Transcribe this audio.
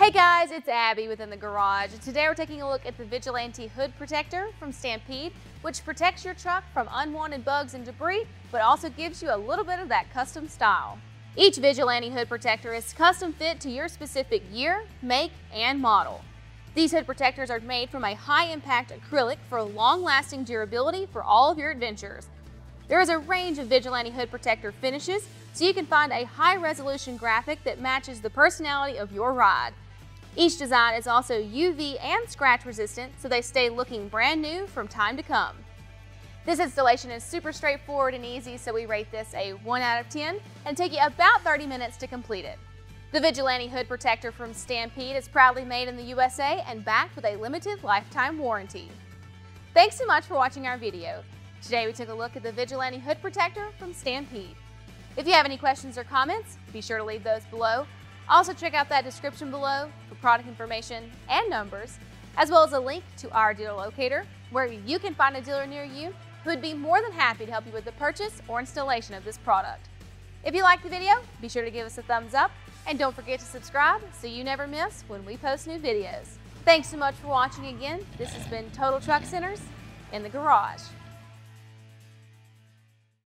Hey guys, it's Abby within the garage. Today we're taking a look at the Vigilante Hood Protector from Stampede, which protects your truck from unwanted bugs and debris, but also gives you a little bit of that custom style. Each Vigilante Hood Protector is custom fit to your specific year, make, and model. These hood protectors are made from a high-impact acrylic for long-lasting durability for all of your adventures. There is a range of Vigilante Hood Protector finishes, so you can find a high-resolution graphic that matches the personality of your ride. Each design is also UV and scratch resistant, so they stay looking brand new from time to come. This installation is super straightforward and easy, so we rate this a 1 out of 10 and take you about 30 minutes to complete it. The Vigilante Hood Protector from Stampede is proudly made in the USA and backed with a limited lifetime warranty. Thanks so much for watching our video. Today we took a look at the Vigilante Hood Protector from Stampede. If you have any questions or comments, be sure to leave those below also check out that description below for product information and numbers, as well as a link to our dealer locator where you can find a dealer near you who would be more than happy to help you with the purchase or installation of this product. If you liked the video, be sure to give us a thumbs up and don't forget to subscribe so you never miss when we post new videos. Thanks so much for watching again. This has been Total Truck Centers in the Garage.